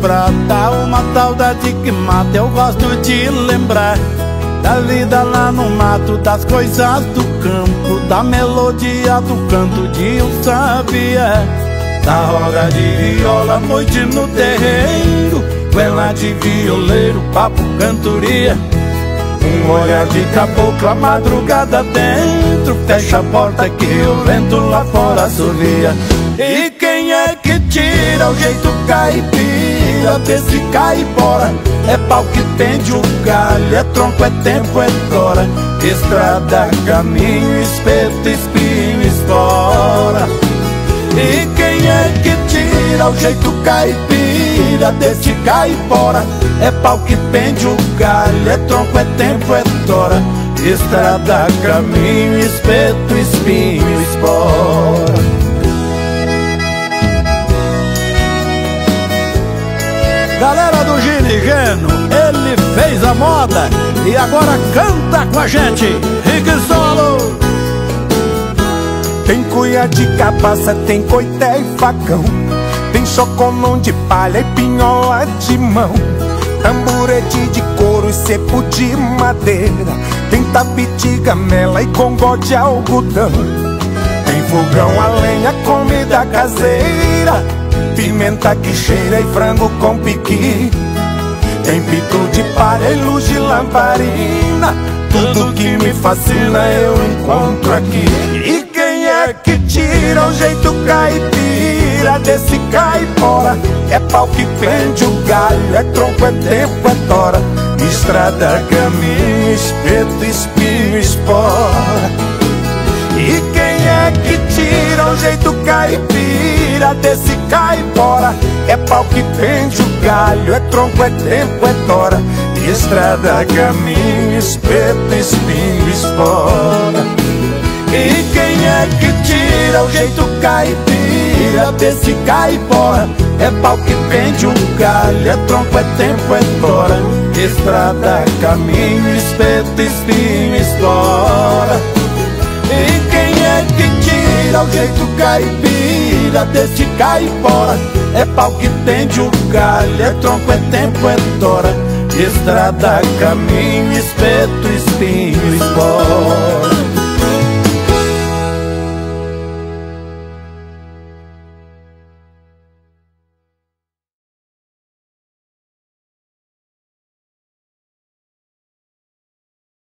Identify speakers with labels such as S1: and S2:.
S1: pra dar uma saudade que mata Eu gosto de lembrar da vida lá no mato Das coisas do campo Da melodia do canto de um sabia Da roda de viola, noite no terreiro Vela de violeiro, papo, cantoria. Um olhar de caboclo, a madrugada dentro Fecha a porta que o vento lá fora assovia E quem é que tira o jeito caipira? Desse caipora? É pau que tende o galho, é tronco, é tempo, é tora. Estrada, caminho, espeto, espinho, espora E quem é que tira o jeito caipira? Desse caipora? É pau que pende o galho, é tronco, é tempo, é tora. Estrada, caminho, espeto, espinho, espora Galera do Gino ele fez a moda e agora canta com a gente. Rick Solo.
S2: Tem cuia de cabaça, tem coité e facão. Tem chocomão de palha e pinhola de mão. Tamburete de couro e cepo de madeira. Tem tapiti, gamela e congó de algodão. Tem fogão a lenha, comida caseira Pimenta que cheira e frango com piqui. Tem pico de palha e luz de lamparina. Tudo que me fascina eu encontro aqui. E quem é que tira o jeito caipira desse caipora? É pau que prende o galho, é tronco, é tempo, é tora. Estrada, caminho, espeto, espinho, espora. E quem é que tira o jeito caipira desse É pau que prende o galho, é tronco, é tempo, é tora. Estrada, caminho, espeto, espinho, espora. E quem é que tira o jeito caipira? Desse caipora. É pau que prende o galho, é tronco, é tempo, é tora. Estrada, caminho, espeto, espinho, espora. E quem é que tira o jeito caipira desse caipora É pau que tende o galho, é tronco, é tempo, é tora. Estrada, caminho, espeto, espinho, espora